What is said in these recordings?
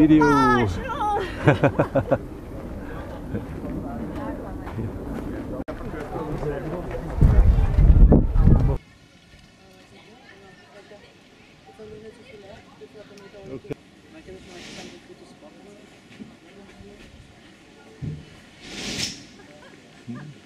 Video. So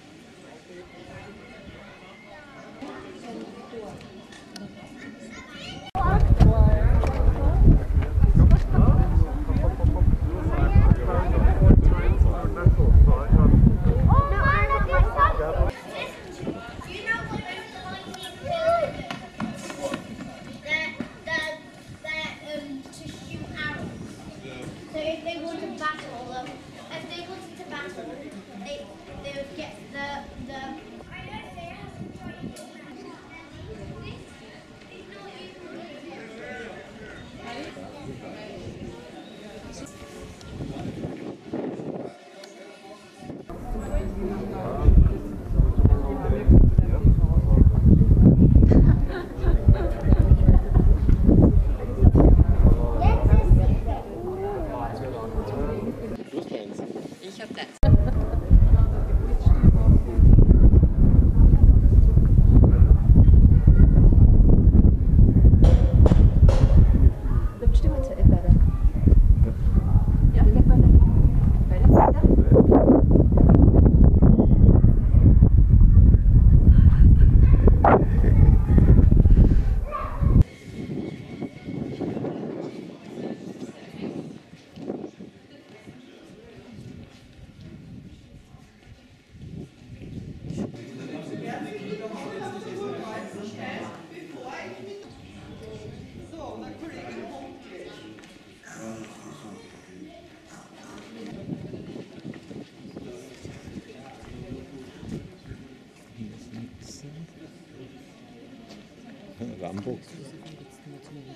Rambo.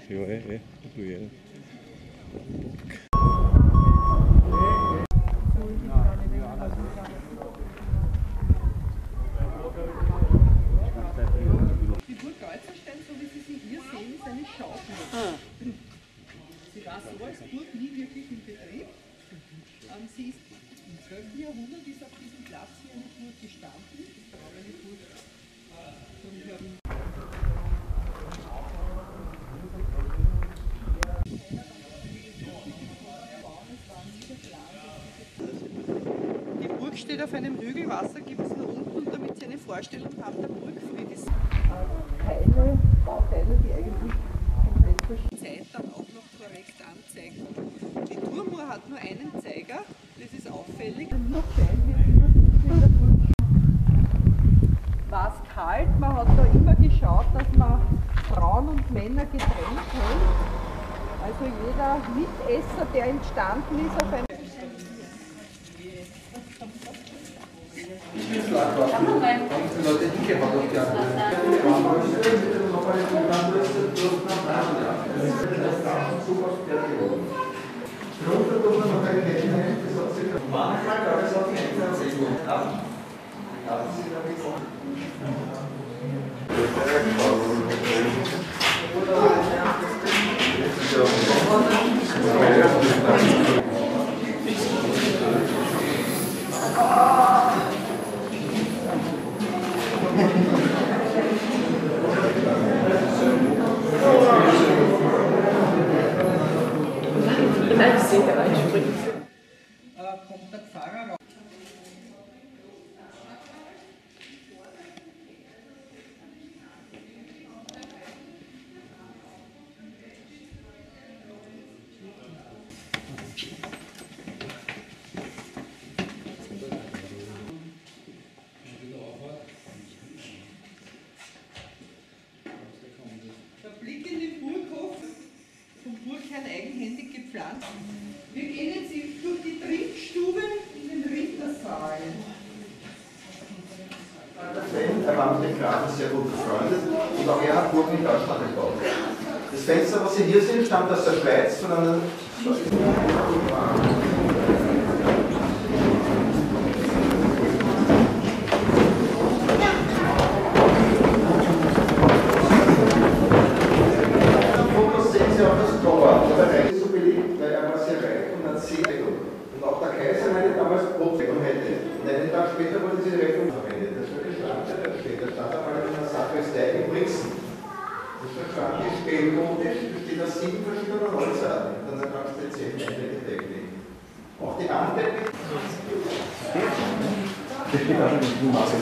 Ja, eh, eh. Die Burg Kreuzerstein, so wie Sie sie hier sehen, ist eine Schauburg. Sie war so als Burg nie wirklich in Betrieb. Ähm, im 12. Jahrhundert ist auf diesem Platz hier eine Burg gestanden. Eine Burg, haben Die Burg steht auf einem Hügel, Wasser gibt es nur unten damit Sie eine Vorstellung haben, der Burgfried ist Teile, Bauteile, die eigentlich komplett Zeit dann auch noch korrekt anzeigen. Die Turmuhr hat nur einen Zeiger, das ist auffällig. Noch wird immer. War es kalt, man hat da immer geschaut, dass man Frauen und Männer getrennt hält. Also jeder Mitesser, der entstanden ist auf einem War mit dem Grafen sehr gut befreundet und auch er hat Burgen in Deutschland gebaut. Das Fenster, was Sie hier sehen, stammt aus der Schweiz von einer. Fotos sehen Sie auch das Tor. ist der übrigens sicher schwankig spätgotisch, besteht aus sieben verschiedenen Holzarten. Dann kannst du zehn Einträge weglegen. Auch die Wand besteht aus einem Maße.